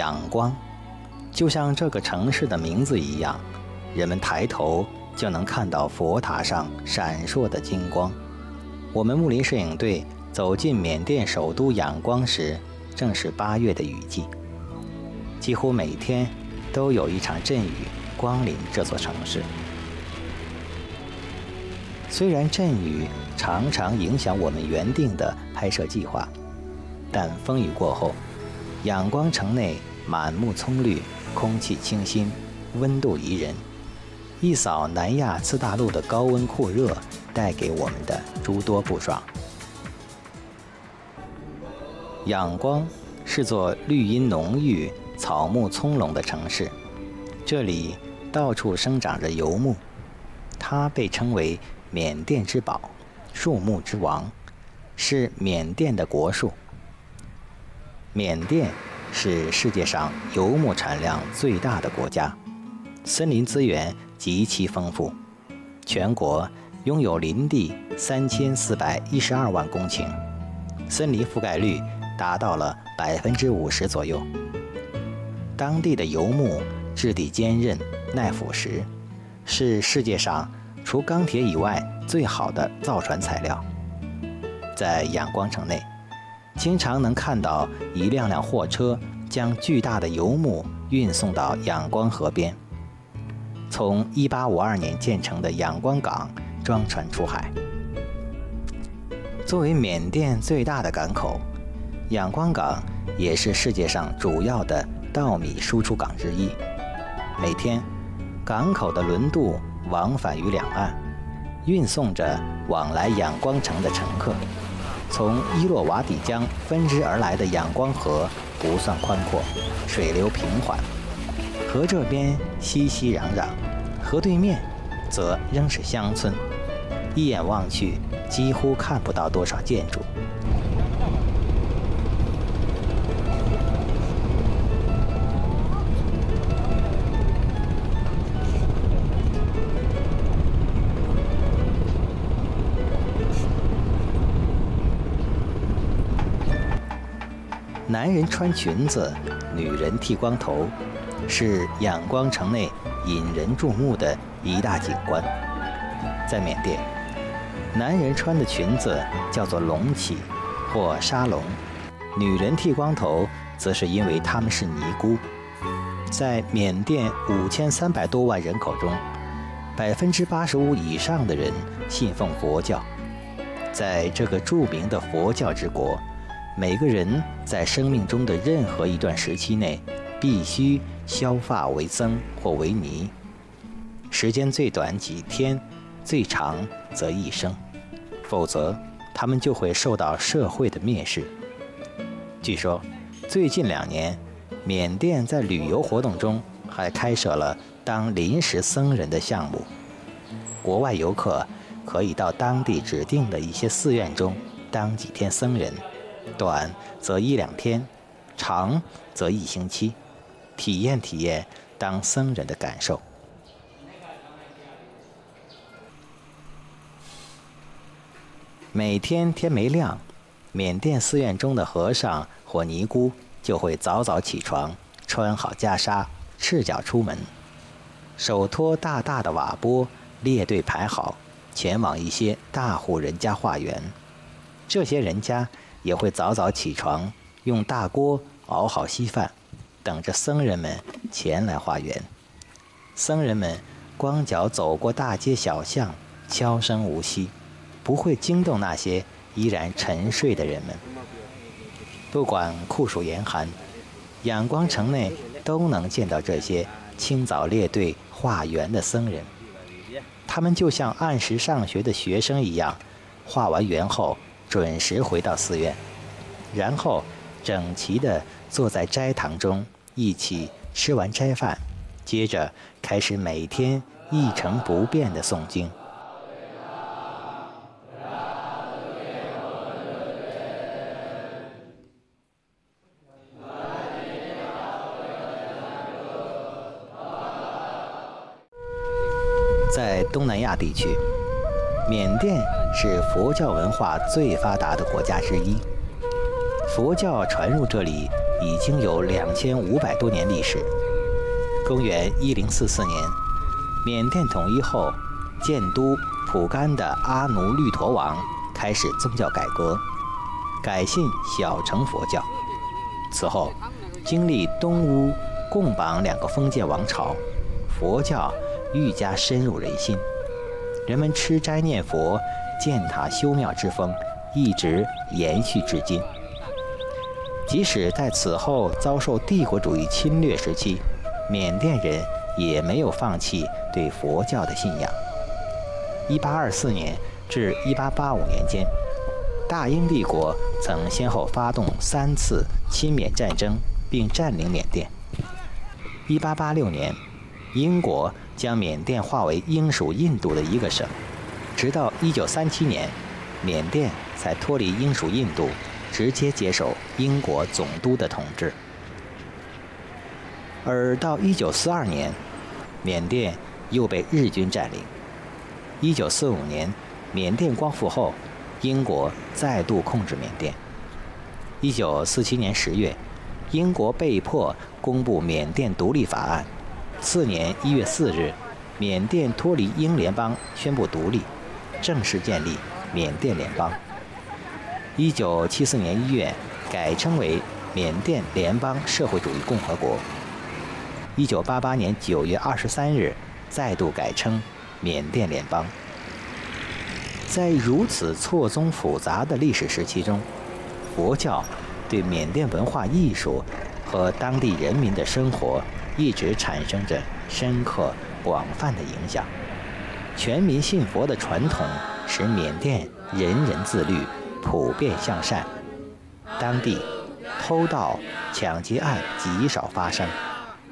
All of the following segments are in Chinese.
仰光，就像这个城市的名字一样，人们抬头就能看到佛塔上闪烁的金光。我们木林摄影队走进缅甸首都仰光时，正是八月的雨季，几乎每天都有一场阵雨光临这座城市。虽然阵雨常常影响我们原定的拍摄计划，但风雨过后。仰光城内满目葱绿，空气清新，温度宜人，一扫南亚次大陆的高温酷热带给我们的诸多不爽。仰光是座绿荫浓郁、草木葱茏的城市，这里到处生长着游牧，它被称为缅甸之宝、树木之王，是缅甸的国树。缅甸是世界上游牧产量最大的国家，森林资源极其丰富，全国拥有林地三千四百一十二万公顷，森林覆盖率达到了百分之五十左右。当地的游牧质地坚韧、耐腐蚀，是世界上除钢铁以外最好的造船材料。在仰光城内。经常能看到一辆辆货车将巨大的油木运送到仰光河边，从1852年建成的仰光港装船出海。作为缅甸最大的港口，仰光港也是世界上主要的稻米输出港之一。每天，港口的轮渡往返于两岸，运送着往来仰光城的乘客。从伊洛瓦底江分支而来的仰光河不算宽阔，水流平缓。河这边熙熙攘攘，河对面则仍是乡村，一眼望去几乎看不到多少建筑。男人穿裙子，女人剃光头，是仰光城内引人注目的一大景观。在缅甸，男人穿的裙子叫做龙起或沙龙，女人剃光头则是因为他们是尼姑。在缅甸五千三百多万人口中，百分之八十五以上的人信奉佛教。在这个著名的佛教之国。每个人在生命中的任何一段时期内，必须削发为僧或为尼，时间最短几天，最长则一生，否则他们就会受到社会的蔑视。据说，最近两年，缅甸在旅游活动中还开设了当临时僧人的项目，国外游客可以到当地指定的一些寺院中当几天僧人。短则一两天，长则一星期，体验体验当僧人的感受。每天天没亮，缅甸寺院中的和尚或尼姑就会早早起床，穿好袈裟，赤脚出门，手托大大的瓦钵，列队排好，前往一些大户人家化缘。这些人家。也会早早起床，用大锅熬好稀饭，等着僧人们前来化缘。僧人们光脚走过大街小巷，悄声无息，不会惊动那些依然沉睡的人们。不管酷暑严寒，仰光城内都能见到这些清早列队化缘的僧人。他们就像按时上学的学生一样，化完缘后。准时回到寺院，然后整齐地坐在斋堂中，一起吃完斋饭，接着开始每天一成不变的诵经。在东南亚地区，缅甸。是佛教文化最发达的国家之一。佛教传入这里已经有两千五百多年历史。公元一零四四年，缅甸统一后，建都蒲甘的阿奴律陀王开始宗教改革，改信小乘佛教。此后，经历东乌、贡榜两个封建王朝，佛教愈加深入人心，人们吃斋念佛、建塔修庙之风一直延续至今。即使在此后遭受帝国主义侵略时期，缅甸人也没有放弃对佛教的信仰。1824年至1885年间，大英帝国曾先后发动三次侵缅战争，并占领缅甸。1886年，英国将缅甸划为英属印度的一个省，直到1937年，缅甸才脱离英属印度。直接接受英国总督的统治，而到1942年，缅甸又被日军占领。1945年，缅甸光复后，英国再度控制缅甸。1947年10月，英国被迫公布缅甸独立法案。次年1月4日，缅甸脱离英联邦，宣布独立，正式建立缅甸联邦。一九七四年一月，改称为缅甸联邦社会主义共和国。一九八八年九月二十三日，再度改称缅甸联邦。在如此错综复杂的历史时期中，佛教对缅甸文化艺术和当地人民的生活一直产生着深刻广泛的影响。全民信佛的传统使缅甸人人自律。普遍向善，当地偷盗、抢劫案极少发生，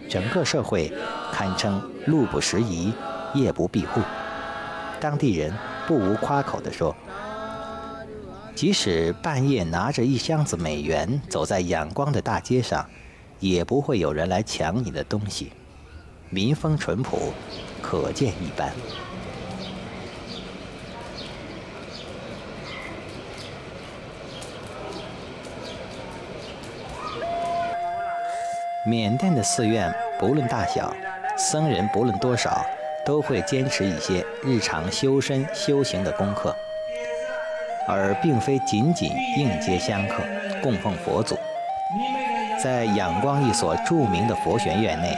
整个社会堪称路不拾遗、夜不闭户。当地人不无夸口地说：“即使半夜拿着一箱子美元走在阳光的大街上，也不会有人来抢你的东西。”民风淳朴，可见一斑。缅甸的寺院不论大小，僧人不论多少，都会坚持一些日常修身修行的功课，而并非仅仅应接香客、供奉佛祖。在仰光一所著名的佛学院内，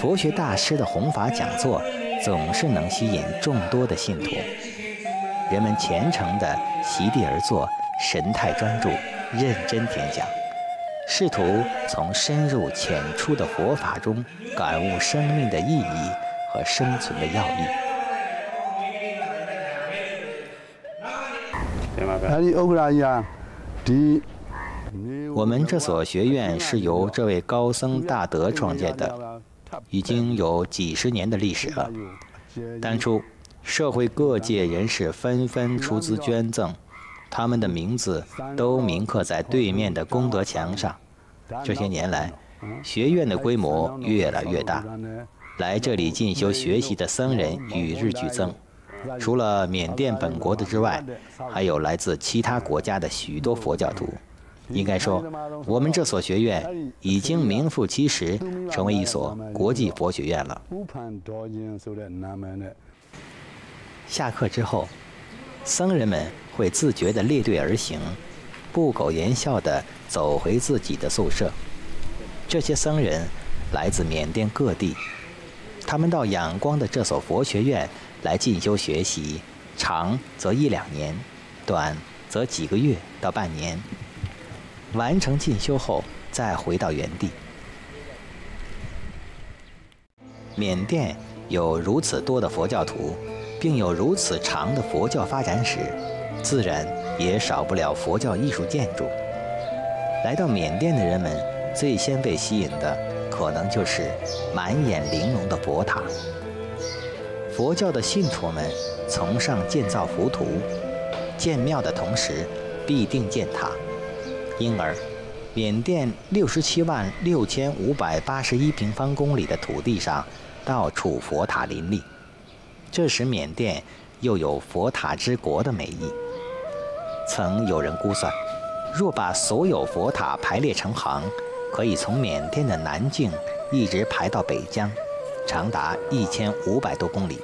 佛学大师的弘法讲座总是能吸引众多的信徒，人们虔诚地席地而坐，神态专注，认真听讲。试图从深入浅出的佛法中感悟生命的意义和生存的要义。我们这所学院是由这位高僧大德创建的，已经有几十年的历史了。当初，社会各界人士纷纷出资捐赠。他们的名字都铭刻在对面的功德墙上。这些年来，学院的规模越来越大，来这里进修学习的僧人与日俱增。除了缅甸本国的之外，还有来自其他国家的许多佛教徒。应该说，我们这所学院已经名副其实，成为一所国际佛学院了。下课之后。僧人们会自觉地列队而行，不苟言笑地走回自己的宿舍。这些僧人来自缅甸各地，他们到仰光的这所佛学院来进修学习，长则一两年，短则几个月到半年。完成进修后，再回到原地。缅甸有如此多的佛教徒。并有如此长的佛教发展史，自然也少不了佛教艺术建筑。来到缅甸的人们，最先被吸引的，可能就是满眼玲珑的佛塔。佛教的信徒们崇尚建造浮屠，建庙的同时必定建塔，因而，缅甸六十七万六千五百八十一平方公里的土地上，到处佛塔林立。这使缅甸又有“佛塔之国”的美誉。曾有人估算，若把所有佛塔排列成行，可以从缅甸的南境一直排到北疆，长达一千五百多公里。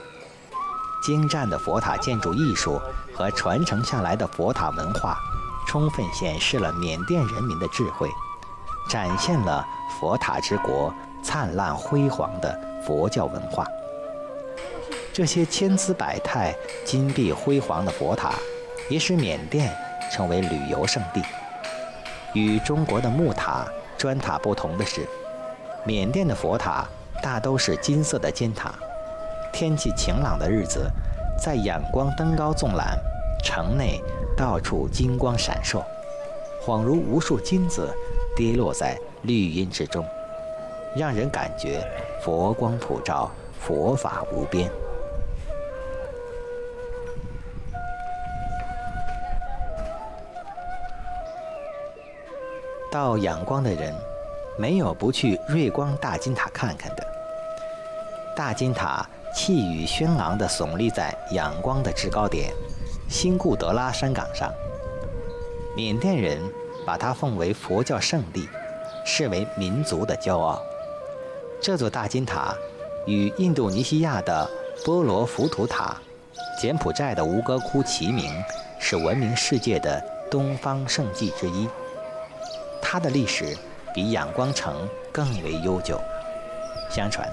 精湛的佛塔建筑艺术和传承下来的佛塔文化，充分显示了缅甸人民的智慧，展现了佛塔之国灿烂辉煌的佛教文化。这些千姿百态、金碧辉煌的佛塔，也使缅甸成为旅游胜地。与中国的木塔、砖塔不同的是，缅甸的佛塔大都是金色的尖塔。天气晴朗的日子，在仰光登高纵览，城内到处金光闪烁，恍如无数金子跌落在绿荫之中，让人感觉佛光普照，佛法无边。到仰光的人，没有不去瑞光大金塔看看的。大金塔。气宇轩昂地耸立在仰光的制高点——新固德拉山岗上。缅甸人把它奉为佛教圣地，视为民族的骄傲。这座大金塔与印度尼西亚的波罗浮屠塔、柬埔寨的吴哥窟齐名，是闻名世界的东方圣迹之一。它的历史比仰光城更为悠久。相传。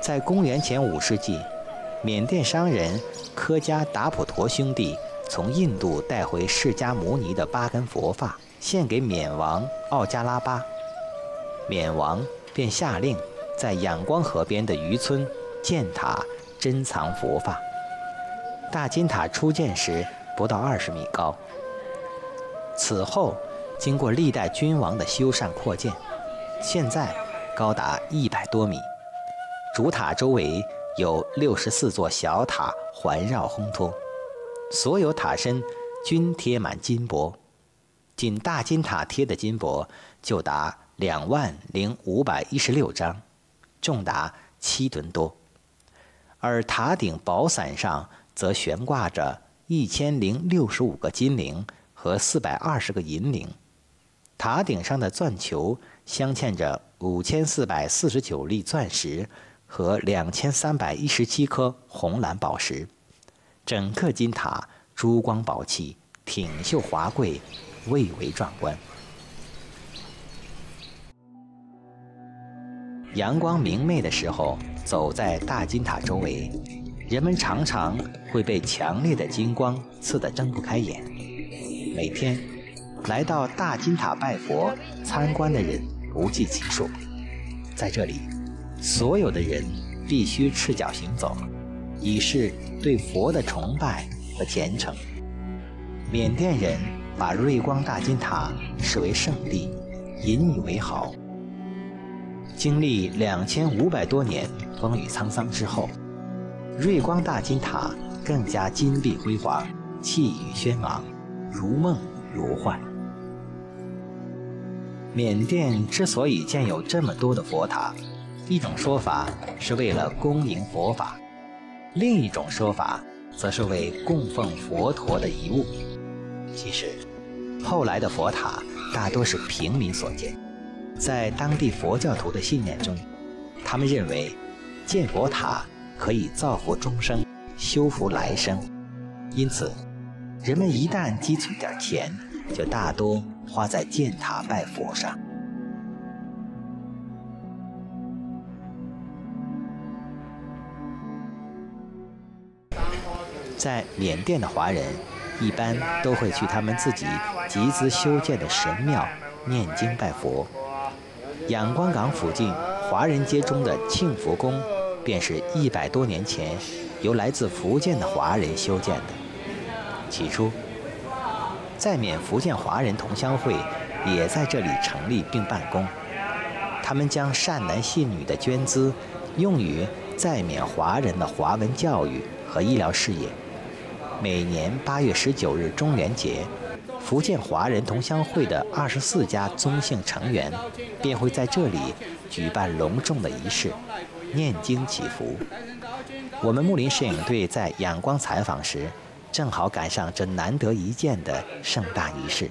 在公元前五世纪，缅甸商人科加达普陀兄弟从印度带回释迦牟尼的八根佛发，献给缅王奥加拉巴。缅王便下令在仰光河边的渔村建塔珍藏佛发。大金塔初建时不到二十米高，此后经过历代君王的修缮扩建，现在高达一百多米。主塔周围有六十四座小塔环绕烘托，所有塔身均贴满金箔，仅大金塔贴的金箔就达两万零五百一十六张，重达七吨多。而塔顶宝伞上则悬挂着一千零六十五个金铃和四百二十个银铃，塔顶上的钻球镶嵌着五千四百四十九粒钻石。和两千三百一十七颗红蓝宝石，整个金塔珠光宝气、挺秀华贵、蔚为壮观。阳光明媚的时候，走在大金塔周围，人们常常会被强烈的金光刺得睁不开眼。每天来到大金塔拜佛参观的人不计其数，在这里。所有的人必须赤脚行走，以示对佛的崇拜和虔诚。缅甸人把瑞光大金塔视为圣地，引以为豪。经历两千五百多年风雨沧桑之后，瑞光大金塔更加金碧辉煌、气宇轩昂，如梦如幻。缅甸之所以建有这么多的佛塔，一种说法是为了恭迎佛法，另一种说法则是为供奉佛陀的遗物。其实，后来的佛塔大多是平民所建，在当地佛教徒的信念中，他们认为建佛塔可以造福终生、修福来生，因此，人们一旦积存点钱，就大多花在建塔拜佛上。在缅甸的华人，一般都会去他们自己集资修建的神庙念经拜佛。仰光港附近华人街中的庆福宫，便是一百多年前由来自福建的华人修建的。起初，在缅福建华人同乡会也在这里成立并办公，他们将善男信女的捐资用于在缅华人的华文教育和医疗事业。每年八月十九日中元节，福建华人同乡会的二十四家宗姓成员便会在这里举办隆重的仪式，念经祈福。我们木林摄影队在仰光采访时，正好赶上这难得一见的盛大仪式，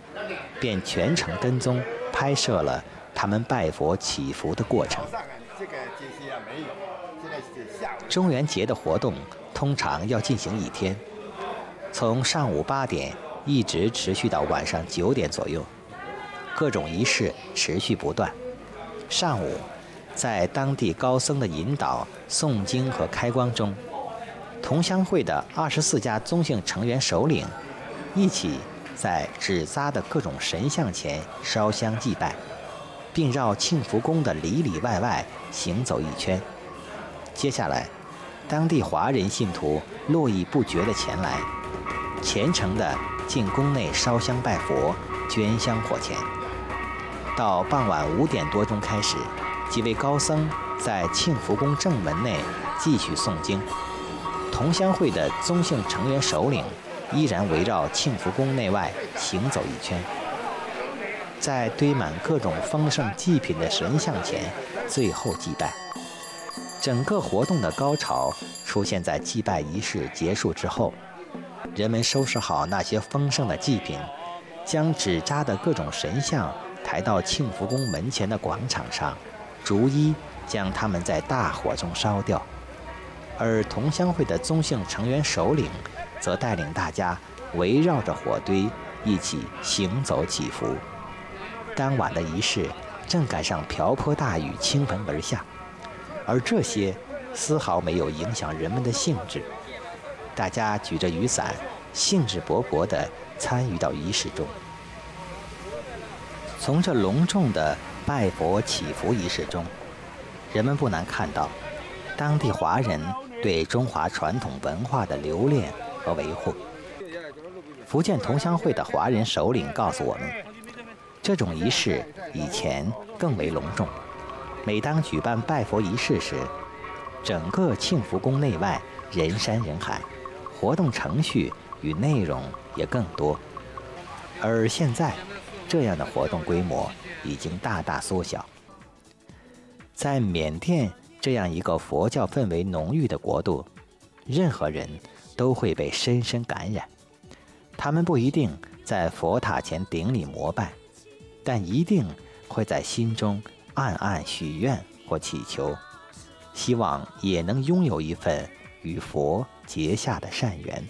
便全程跟踪拍摄了他们拜佛祈福的过程。中元节的活动通常要进行一天，从上午八点一直持续到晚上九点左右，各种仪式持续不断。上午，在当地高僧的引导、诵经和开光中，同乡会的二十四家宗姓成员首领一起在纸扎的各种神像前烧香祭拜。并绕庆福宫的里里外外行走一圈。接下来，当地华人信徒络绎不绝地前来，虔诚地进宫内烧香拜佛、捐香火钱。到傍晚五点多钟开始，几位高僧在庆福宫正门内继续诵经。同乡会的宗姓成员首领依然围绕庆福宫内外行走一圈。在堆满各种丰盛祭品的神像前，最后祭拜。整个活动的高潮出现在祭拜仪式结束之后，人们收拾好那些丰盛的祭品，将纸扎的各种神像抬到庆福宫门前的广场上，逐一将它们在大火中烧掉。而同乡会的宗姓成员首领，则带领大家围绕着火堆一起行走祈福。当晚的仪式正赶上瓢泼大雨倾盆而下，而这些丝毫没有影响人们的兴致。大家举着雨伞，兴致勃勃地参与到仪式中。从这隆重的拜佛祈福仪式中，人们不难看到当地华人对中华传统文化的留恋和维护。福建同乡会的华人首领告诉我们。这种仪式以前更为隆重。每当举办拜佛仪式时，整个庆福宫内外人山人海，活动程序与内容也更多。而现在，这样的活动规模已经大大缩小。在缅甸这样一个佛教氛围浓郁的国度，任何人都会被深深感染。他们不一定在佛塔前顶礼膜拜。但一定会在心中暗暗许愿或祈求，希望也能拥有一份与佛结下的善缘。